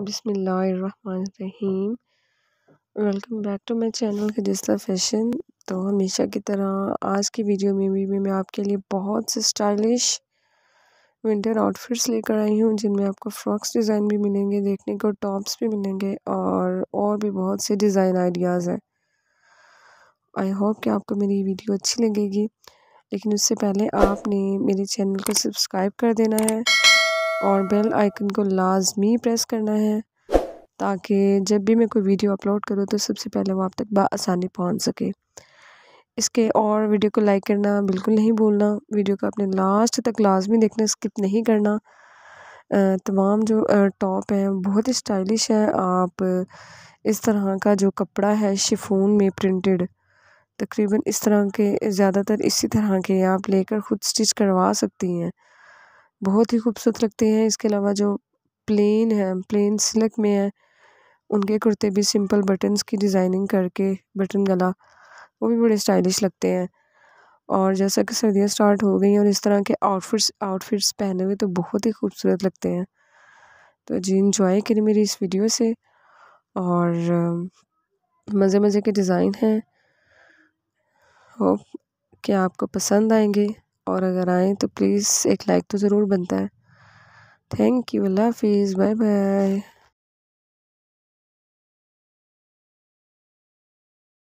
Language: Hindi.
बिसमीम welcome back to my channel खदिस्ता fashion. तो हमेशा की तरह आज की वीडियो में भी मैं आपके लिए बहुत से स्टाइलिश विंटर आउटफिट्स लेकर आई हूँ, जिनमें आपको फ्रॉक्स डिज़ाइन भी मिलेंगे, देखने को टॉप्स भी मिलेंगे और और भी बहुत से डिज़ाइन आइडियाज़ हैं। आई होप कि आपको मेरी वीडियो अच्छी लगेगी। लेकिन उससे पहले आपने मेरे चैनल को सब्सक्राइब कर देना है। और बेल आइकन को लाजमी प्रेस करना है, ताकि जब भी मैं कोई वीडियो अपलोड करूँ तो सबसे पहले वो आप तक बसानी पहुँच सके। इसके और वीडियो को लाइक करना बिल्कुल नहीं भूलना। वीडियो को अपने लास्ट तक लाजमी देखना स्किप नहीं करना। तमाम जो टॉप हैं बहुत ही स्टाइलिश है। आप इस तरह का जो कपड़ा है शिफोन में प्रिंटेड तकरीबन इस तरह के, ज़्यादातर इसी तरह के आप लेकर ख़ुद स्टिच करवा सकती हैं। बहुत ही खूबसूरत लगते हैं। इसके अलावा जो प्लेन है, प्लेन सिल्क में है, उनके कुर्ते भी सिंपल बटन्स की डिज़ाइनिंग करके, बटन गला, वो भी बड़े स्टाइलिश लगते हैं। और जैसा कि सर्दियाँ स्टार्ट हो गई हैं और इस तरह के आउटफिट्स आउटफिट्स पहने हुए तो बहुत ही खूबसूरत लगते हैं। तो जी इंजॉय करें मेरी इस वीडियो से। और मज़े मज़े के डिज़ाइन हैं। होप कि आपको पसंद आएँगे। और अगर आएँ तो प्लीज़ एक लाइक तो ज़रूर बनता है। थैंक यू अल्लाह हाफिज़ बाय बाय